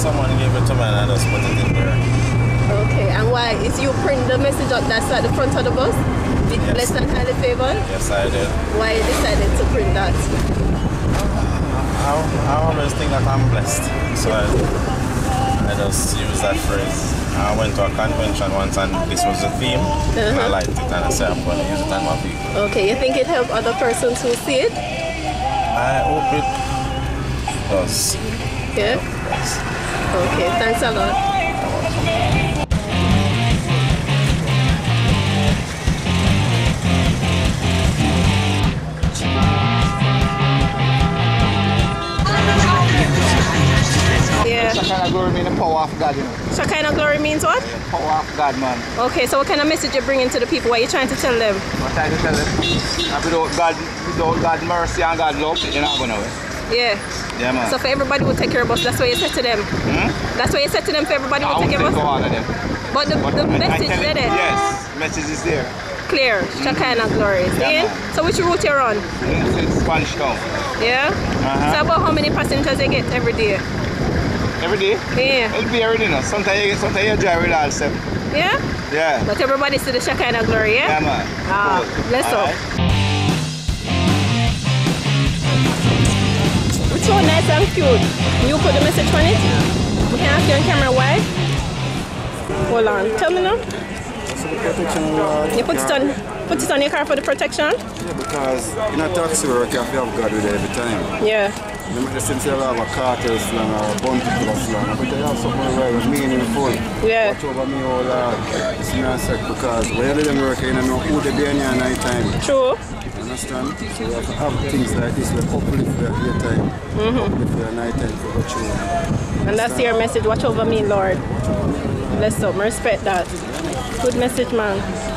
someone gave it to me and I just put it in there. Okay, and why? Is you print the message up that's at the front of the bus? Did yes. Blessed and highly favored? Yes, I did. Why you decided to print that? I, I always think that I'm blessed, so I, I just use that phrase. I went to a convention once and this was the theme. Uh -huh. I uh-huh. liked it and I said I'm going to use it on my people. Okay, you think it helped other persons who see it? I hope it does. Yeah? Okay, thanks a lot. Yeah. Shekinah glory mean the power of God, you know. Shekinah glory means what? Power of God, man. Okay, so what kind of message you're bringing to the people? What are you trying to tell them? What I trying to tell them, without God, without God mercy and God love, you're not going away. Yeah. Yeah, man. So for everybody who take care of us, that's what you said to them. That's what you said to them for everybody won't take care of us. But the, But the message is there, it- Yes, message is there. clear. Shekinah glory. Yeah, See? man. So which route you're on? It's in Spanish Town. Yeah? Uh-huh. So about how many passengers you get every day? Every day? Yeah. It'll be every day, no. Sometimes you, sometimes you drive with all seven. Yeah? Yeah. But everybody see the Shekinah glory, Yeah, yeah? man. Ah, bless up. And cute. You put the message on it? We can ask you on camera why? Hold on. Tell me now. You put it on put it on your car for the protection? Yeah, because in a taxi work you have to have God with every time. Yeah. You might say you have a Kartel slang or a Bounty Killer slang, but you have something very meaningful. Yeah. Watch over me, oh Lord. It's me I because when you do them work, you don't know who they be in your night time. True. You understand? So you have to have things like this that uplift your daytime, mm-hmm. uplift your night time for what you And that's your message. Watch over me, Lord. Bless up. Respect that. Good message, man.